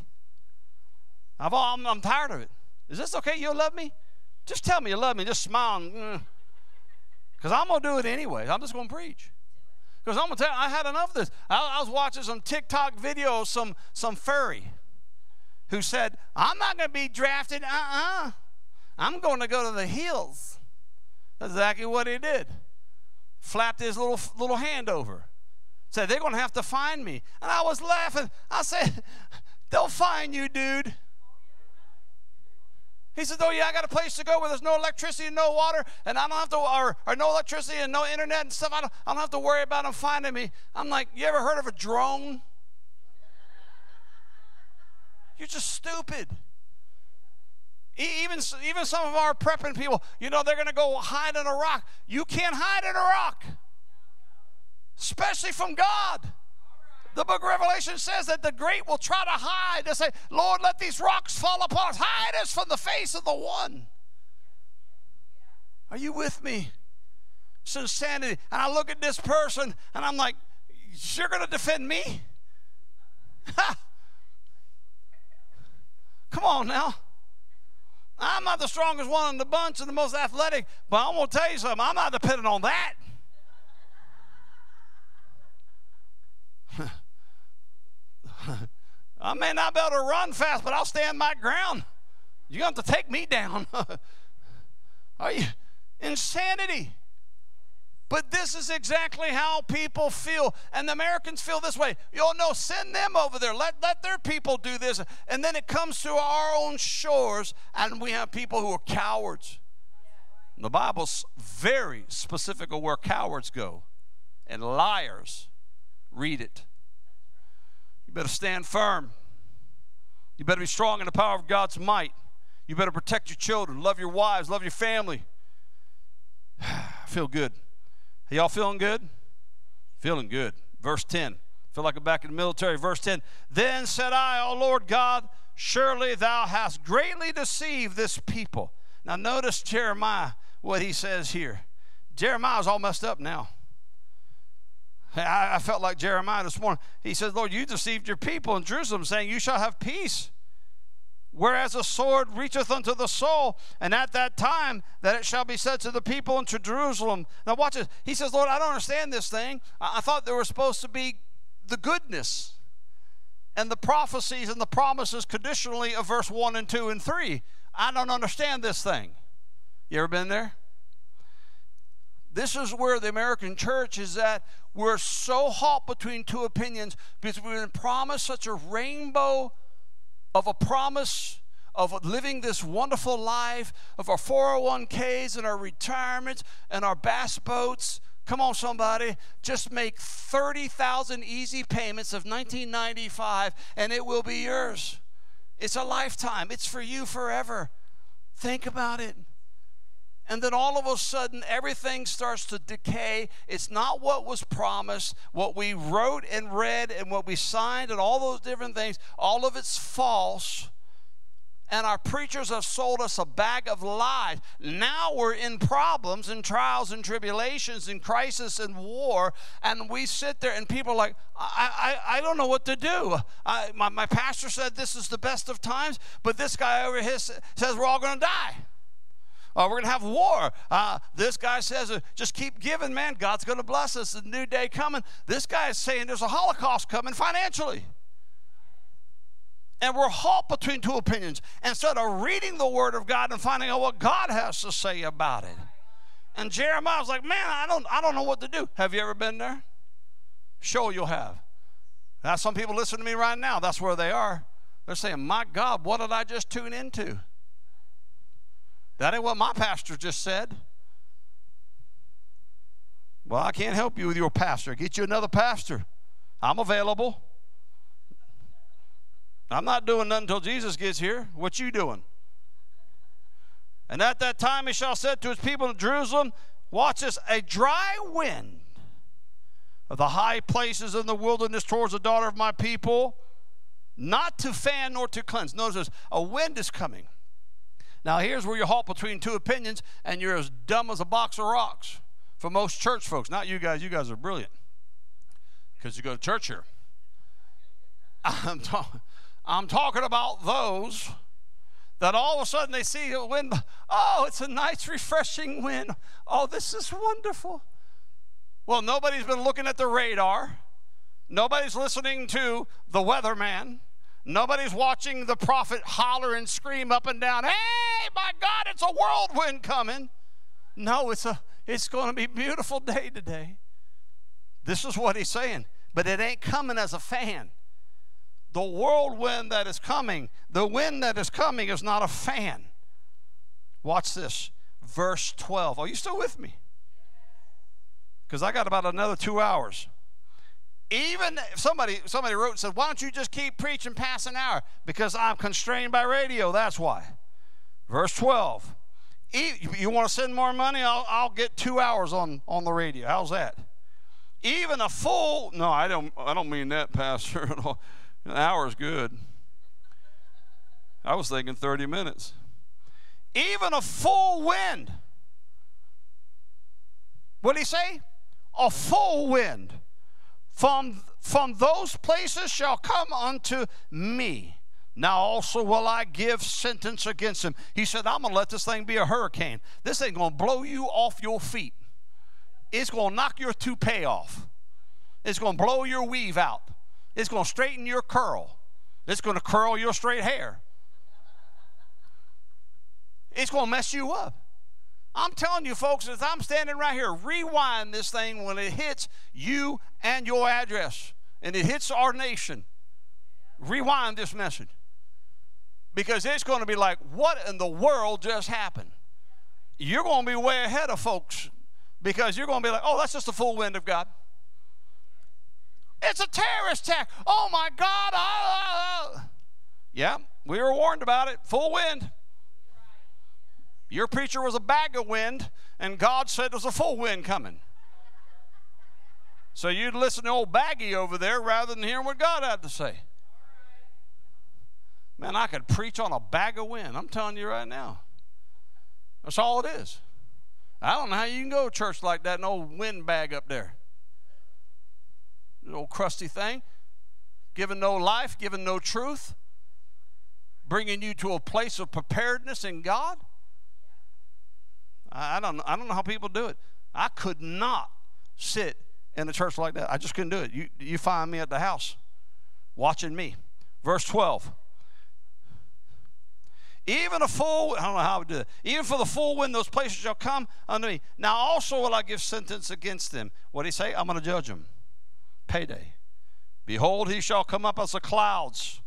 I've, I'm, I'm tired of it. Is this okay? You'll love me? Just tell me you love me. Just smile. Because mm. I'm going to do it anyway. I'm just going to preach. Because I'm going to tell you, I had enough of this. I, I was watching some TikTok videos, some, some furry who said, I'm not going to be drafted. Uh uh-uh. uh. i am going to go to the hills. That's exactly what he did. Flapped his little, little hand over. Said, they're going to have to find me. And I was laughing. I said, they'll find you, dude. He said, Oh, yeah, I got a place to go where there's no electricity and no water, and I don't have to, or, or no electricity and no internet and stuff. I don't, I don't have to worry about them finding me. I'm like, You ever heard of a drone? You're just stupid. Even, even some of our prepping people, you know, they're going to go hide in a rock. You can't hide in a rock, especially from God. The book of Revelation says that the great will try to hide. They say, Lord, let these rocks fall upon us. Hide us from the face of the one. Are you with me? It's insanity. And I look at this person and I'm like, you're going to defend me? Come on now. I'm not the strongest one in the bunch and the most athletic, but I'm going to tell you something. I'm not depending on that. I may not be able to run fast, but I'll stand my ground. You're going to have to take me down. Are you? Insanity. But this is exactly how people feel. And the Americans feel this way. You all know, send them over there. Let, let their people do this. And then it comes to our own shores, and we have people who are cowards. The Bible's very specific of where cowards go and liars. Read it. You better stand firm. You better be strong in the power of God's might. You better protect your children, love your wives, love your family. I feel good. Y'all feeling good? Feeling good. Verse 10. Feel like I'm back in the military. Verse 10. Then said I, O Lord God, surely thou hast greatly deceived this people. Now notice Jeremiah, what he says here. Jeremiah's all messed up now. I, I felt like Jeremiah this morning. He says, Lord, you deceived your people in Jerusalem, saying, You shall have peace. Whereas a sword reacheth unto the soul, and at that time that it shall be said to the people unto Jerusalem. Now, watch this. He says, Lord, I don't understand this thing. I, I thought there was supposed to be the goodness and the prophecies and the promises conditionally of verse 1 and 2 and 3. I don't understand this thing. You ever been there? This is where the American church is at. We're so hot between two opinions because we've been promised such a rainbow of a promise of living this wonderful life of our 401ks and our retirements and our bass boats. Come on, somebody. Just make 30,000 easy payments of 1995 and it will be yours. It's a lifetime, it's for you forever. Think about it. And then all of a sudden, everything starts to decay. It's not what was promised, what we wrote and read, and what we signed, and all those different things. All of it's false. And our preachers have sold us a bag of lies. Now we're in problems and trials and tribulations and crisis and war. And we sit there, and people are like, I, I, I don't know what to do. I, my, my pastor said this is the best of times, but this guy over here says we're all going to die. Uh, we're going to have war. Uh, this guy says, uh, just keep giving, man. God's going to bless us. The new day coming. This guy is saying there's a Holocaust coming financially. And we're halt between two opinions instead of reading the Word of God and finding out what God has to say about it. And Jeremiah was like, man, I don't, I don't know what to do. Have you ever been there? Sure, you'll have. Now, some people listen to me right now. That's where they are. They're saying, my God, what did I just tune into? That ain't what my pastor just said. Well, I can't help you with your pastor. Get you another pastor. I'm available. I'm not doing nothing until Jesus gets here. What you doing? And at that time he shall said to his people in Jerusalem, Watch this, a dry wind of the high places in the wilderness towards the daughter of my people, not to fan nor to cleanse. Notice this, a wind is coming. Now, here's where you're halt between two opinions and you're as dumb as a box of rocks. For most church folks, not you guys, you guys are brilliant because you go to church here. I'm, ta- I'm talking about those that all of a sudden they see a wind. Oh, it's a nice, refreshing wind. Oh, this is wonderful. Well, nobody's been looking at the radar. Nobody's listening to the weatherman. Nobody's watching the prophet holler and scream up and down, hey, my God, it's a whirlwind coming. No, it's a it's going to be beautiful day today. This is what he's saying. But it ain't coming as a fan. The whirlwind that is coming, the wind that is coming is not a fan. Watch this. Verse 12. Are you still with me? Because I got about another two hours. Even somebody somebody wrote and said, Why don't you just keep preaching past an hour? Because I'm constrained by radio. That's why. Verse 12. You want to send more money? I'll, I'll get two hours on, on the radio. How's that? Even a full, no, I don't, I don't mean that, Pastor. An hour is good. I was thinking 30 minutes. Even a full wind. What did he say? A full wind from, from those places shall come unto me. Now also will I give sentence against him. He said, I'm going to let this thing be a hurricane. This ain't going to blow you off your feet. It's going to knock your toupee off. It's going to blow your weave out. It's going to straighten your curl. It's going to curl your straight hair. It's going to mess you up. I'm telling you, folks, as I'm standing right here, rewind this thing when it hits you and your address and it hits our nation. Rewind this message. Because it's going to be like, what in the world just happened? You're going to be way ahead of folks because you're going to be like, oh, that's just the full wind of God. It's a terrorist attack. Oh my God. Ah, ah, ah. Yeah, we were warned about it. Full wind. Your preacher was a bag of wind, and God said there's a full wind coming. So you'd listen to old Baggy over there rather than hearing what God had to say. Man, I could preach on a bag of wind. I'm telling you right now. That's all it is. I don't know how you can go to church like that, an old wind bag up there. An old crusty thing, giving no life, giving no truth, bringing you to a place of preparedness in God. I don't, I don't know how people do it. I could not sit in a church like that. I just couldn't do it. You, you find me at the house watching me. Verse 12. Even a full, I don't know how I would do it. Even for the full wind, those places shall come unto me. Now also will I give sentence against them. What did he say? I'm going to judge them. Payday. Behold, he shall come up as the clouds,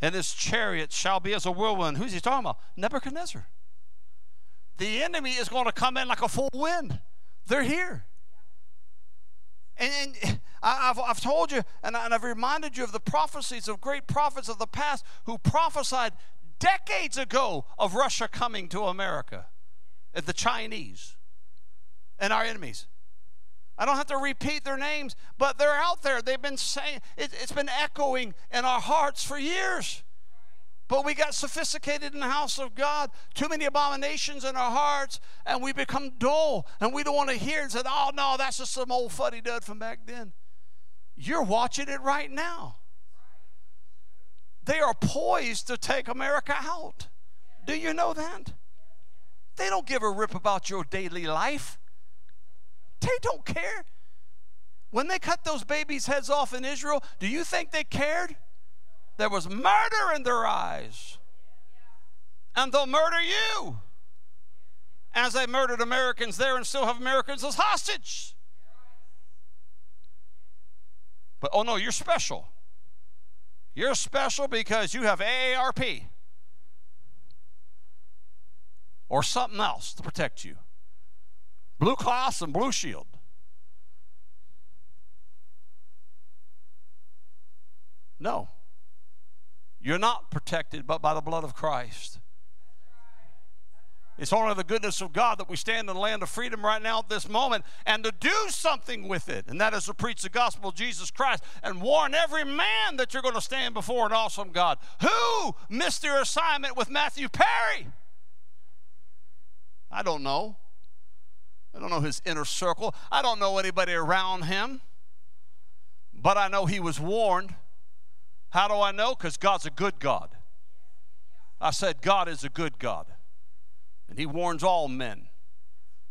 and his chariot shall be as a whirlwind. Who's he talking about? Nebuchadnezzar the enemy is going to come in like a full wind. They're here. And, and I've, I've told you, and, I, and I've reminded you of the prophecies of great prophets of the past who prophesied decades ago of Russia coming to America, and the Chinese, and our enemies. I don't have to repeat their names, but they're out there. They've been saying, it, it's been echoing in our hearts for years. But we got sophisticated in the house of God, too many abominations in our hearts, and we become dull, and we don't want to hear and say, oh, no, that's just some old fuddy dud from back then. You're watching it right now. They are poised to take America out. Do you know that? They don't give a rip about your daily life. They don't care. When they cut those babies' heads off in Israel, do you think they cared? There was murder in their eyes. And they'll murder you as they murdered Americans there and still have Americans as hostage. But oh no, you're special. You're special because you have AARP or something else to protect you. Blue Cross and Blue Shield. No. You're not protected but by the blood of Christ. It's only the goodness of God that we stand in the land of freedom right now at this moment and to do something with it. And that is to preach the gospel of Jesus Christ and warn every man that you're going to stand before an awesome God. Who missed their assignment with Matthew Perry? I don't know. I don't know his inner circle. I don't know anybody around him. But I know he was warned. How do I know? Because God's a good God. I said, God is a good God. And he warns all men,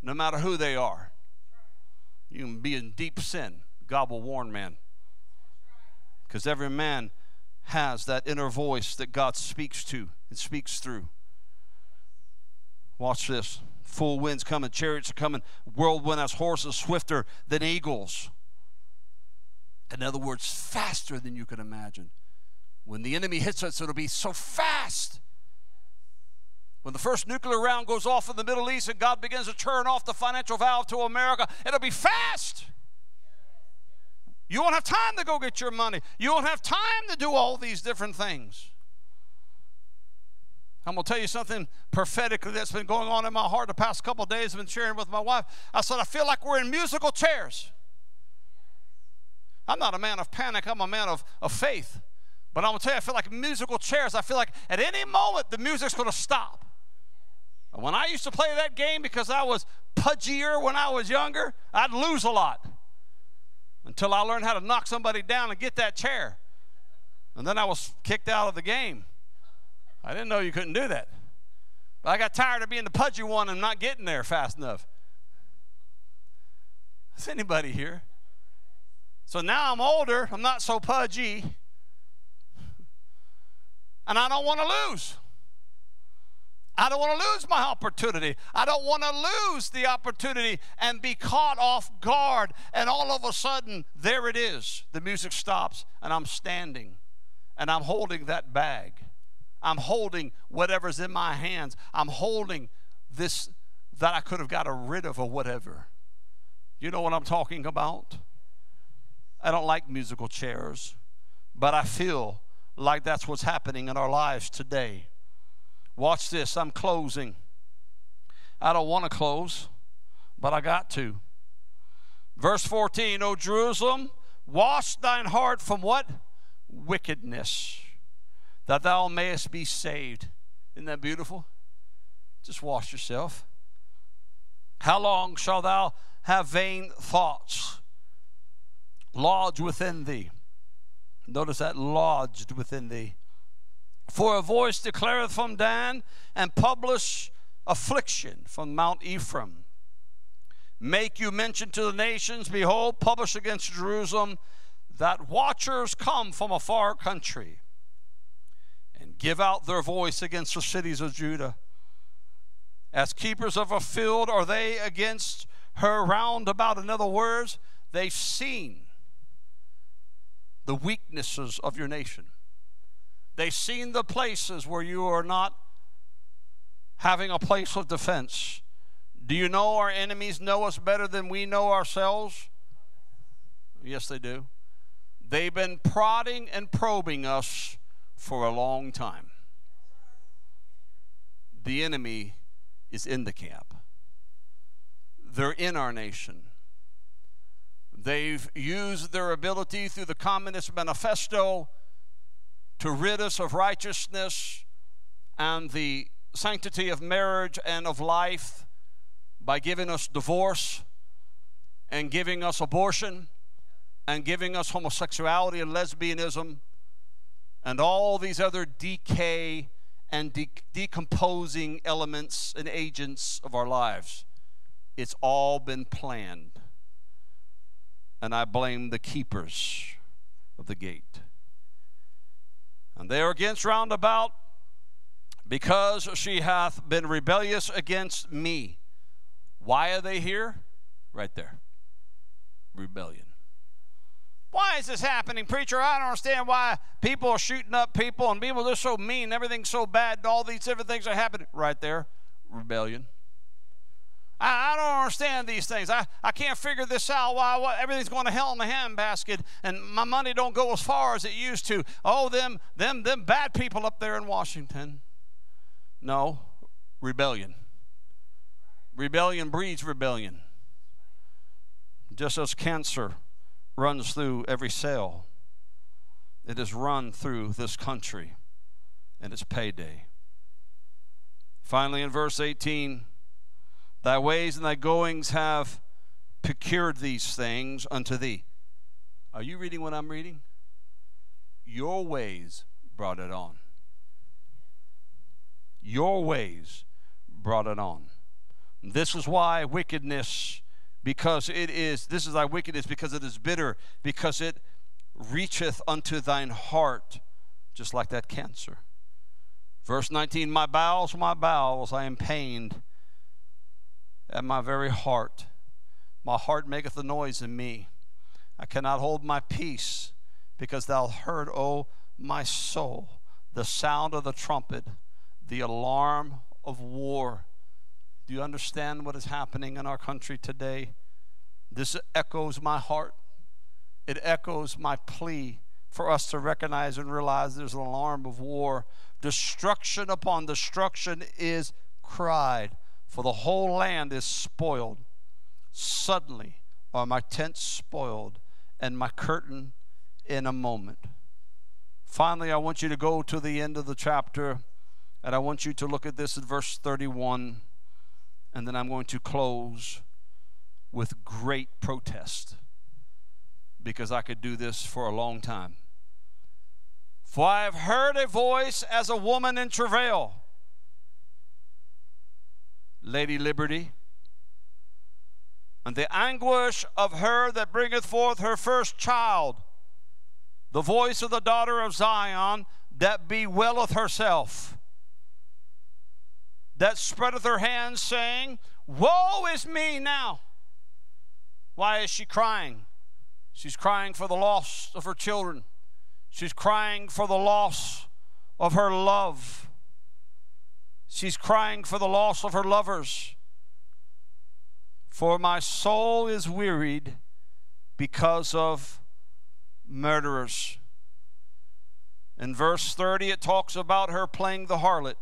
no matter who they are. You can be in deep sin, God will warn men. Because every man has that inner voice that God speaks to and speaks through. Watch this. Full winds coming, chariots are coming, whirlwind as horses swifter than eagles. In other words, faster than you can imagine. When the enemy hits us, it'll be so fast. When the first nuclear round goes off in the Middle East and God begins to turn off the financial valve to America, it'll be fast. You won't have time to go get your money. You won't have time to do all these different things. I'm going to tell you something prophetically that's been going on in my heart the past couple days. I've been sharing with my wife. I said, I feel like we're in musical chairs. I'm not a man of panic, I'm a man of, of faith. But I'm to tell you, I feel like musical chairs. I feel like at any moment the music's to stop. When I used to play that game because I was pudgier when I was younger, I'd lose a lot until I learned how to knock somebody down and get that chair. And then I was kicked out of the game. I didn't know you couldn't do that. But I got tired of being the pudgy one and not getting there fast enough. Is anybody here? So now I'm older, I'm not so pudgy, and I don't want to lose. I don't want to lose my opportunity. I don't want to lose the opportunity and be caught off guard. And all of a sudden, there it is. The music stops, and I'm standing, and I'm holding that bag. I'm holding whatever's in my hands. I'm holding this that I could have got rid of or whatever. You know what I'm talking about? I don't like musical chairs, but I feel like that's what's happening in our lives today. Watch this. I'm closing. I don't want to close, but I got to. Verse 14, O Jerusalem, wash thine heart from what? Wickedness that thou mayest be saved. Isn't that beautiful? Just wash yourself. How long shall thou have vain thoughts lodged within thee? Notice that lodged within thee. For a voice declareth from Dan and publish affliction from Mount Ephraim. Make you mention to the nations, behold, publish against Jerusalem that watchers come from a far country and give out their voice against the cities of Judah. As keepers of a field are they against her round about. In other words, they've seen the weaknesses of your nation. They've seen the places where you are not having a place of defense. Do you know our enemies know us better than we know ourselves? Yes, they do. They've been prodding and probing us for a long time. The enemy is in the camp, they're in our nation. They've used their ability through the Communist Manifesto to rid us of righteousness and the sanctity of marriage and of life by giving us divorce and giving us abortion and giving us homosexuality and lesbianism and all these other decay and de- decomposing elements and agents of our lives. It's all been planned. And I blame the keepers of the gate. And they are against roundabout because she hath been rebellious against me. Why are they here? Right there. Rebellion. Why is this happening, preacher? I don't understand why people are shooting up people and people are so mean, everything's so bad, and all these different things are happening. Right there, rebellion. I, I don't understand these things. I, I can't figure this out. Why, why everything's going to hell in the handbasket, and my money don't go as far as it used to. Oh, them, them, them bad people up there in Washington. No, rebellion. Rebellion breeds rebellion. Just as cancer runs through every cell. It has run through this country, and it's payday. Finally, in verse 18, Thy ways and thy goings have procured these things unto thee. Are you reading what I'm reading? Your ways brought it on. Your ways brought it on. This is why wickedness, because it is, this is thy wickedness, because it is bitter, because it reacheth unto thine heart, just like that cancer. Verse 19 My bowels, my bowels, I am pained at my very heart. My heart maketh a noise in me. I cannot hold my peace, because thou heard, O my soul, the sound of the trumpet, the alarm of war. Do you understand what is happening in our country today? This echoes my heart. It echoes my plea for us to recognize and realize there's an alarm of war. Destruction upon destruction is cried, for the whole land is spoiled. Suddenly are my tents spoiled, and my curtain in a moment. Finally, I want you to go to the end of the chapter, and I want you to look at this at verse 31, and then I'm going to close with great protest because I could do this for a long time. For I have heard a voice as a woman in travail. Lady Liberty. And the anguish of her that bringeth forth her first child, the voice of the daughter of Zion that bewaileth herself, that spreadeth her hands, saying, Woe is me now! Why is she crying? She's crying for the loss of her children. She's crying for the loss of her love. She's crying for the loss of her lovers. For my soul is wearied because of murderers. In verse 30, it talks about her playing the harlot.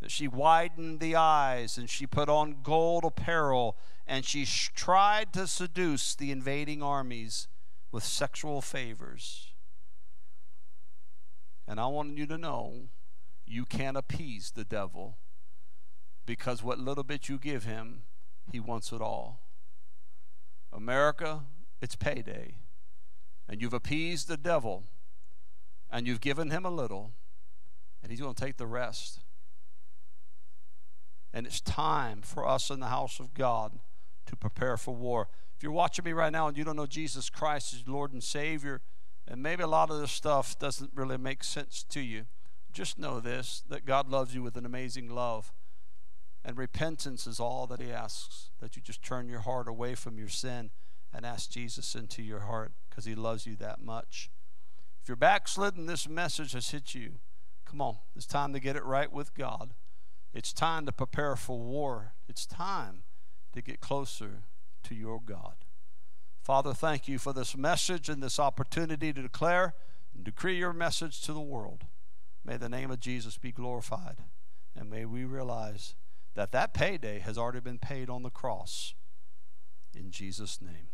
That she widened the eyes and she put on gold apparel and she tried to seduce the invading armies with sexual favors. And I want you to know you can't appease the devil because what little bit you give him, he wants it all. America, it's payday. And you've appeased the devil and you've given him a little, and he's going to take the rest. And it's time for us in the house of God to prepare for war. If you're watching me right now and you don't know Jesus Christ as Lord and Savior, and maybe a lot of this stuff doesn't really make sense to you, just know this that God loves you with an amazing love. And repentance is all that He asks that you just turn your heart away from your sin and ask Jesus into your heart because He loves you that much. If you're backslidden, this message has hit you. Come on, it's time to get it right with God. It's time to prepare for war. It's time to get closer to your God. Father, thank you for this message and this opportunity to declare and decree your message to the world. May the name of Jesus be glorified. And may we realize that that payday has already been paid on the cross. In Jesus' name.